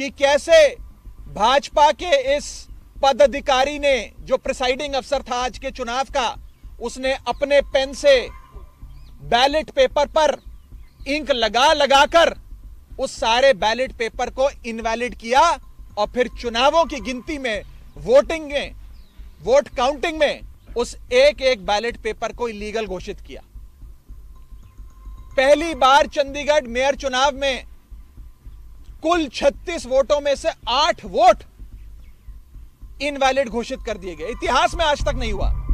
कि कैसे भाजपा के इस पदाधिकारी ने, जो प्रिसाइडिंग अफसर था आज के चुनाव का, उसने अपने पेन से बैलेट पेपर पर इंक लगा, लगाकर उस सारे बैलेट पेपर को इनवैलिड किया और फिर चुनावों की गिनती में वोटिंग में वोट काउंटिंग में उस एक एक बैलेट पेपर को इलीगल घोषित किया। पहली बार चंडीगढ़ मेयर चुनाव में कुल 36 वोटों में से 8 वोट इनवैलिड घोषित कर दिए गए। इतिहास में आज तक नहीं हुआ।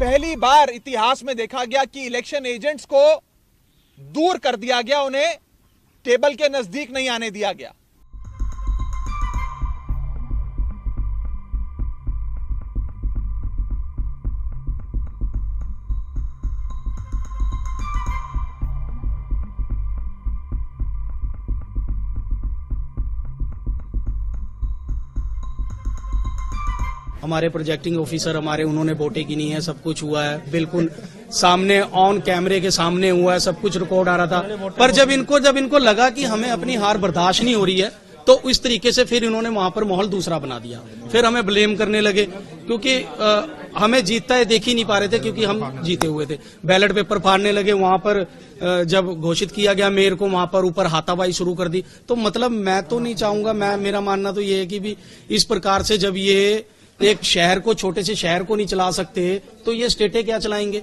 पहली बार इतिहास में देखा गया कि इलेक्शन एजेंट्स को दूर कर दिया गया, उन्हें टेबल के नज़दीक नहीं आने दिया गया। हमारे प्रोजेक्टिंग ऑफिसर हमारे उन्होंने की नहीं है सब कुछ हुआ है। बिल्कुल सामने ऑन कैमरे के सामने हुआ है सब कुछ रिकॉर्ड आ रहा था। पर जब इनको जब इनको लगा कि हमें अपनी हार बर्दाश्त नहीं हो रही है तो इस तरीके से फिर इन्होंने वहाँ पर माहौल दूसरा बना दिया। फिर हमें ब्लेम करने लगे क्योंकि आ, हमें जीतता है देख ही नहीं पा रहे थे क्योंकि हम जीते हुए थे। बैलेट पेपर फाड़ने लगे वहाँ पर जब घोषित किया गया मेयर को वहाँ पर ऊपर हाथापाई शुरू कर दी। तो मतलब मैं तो नहीं चाहूँगा मैं मेरा मानना तो ये है कि भी इस प्रकार से जब ये एक शहर को, छोटे से शहर को नहीं चला सकते तो ये स्टेटें क्या चलाएँगे?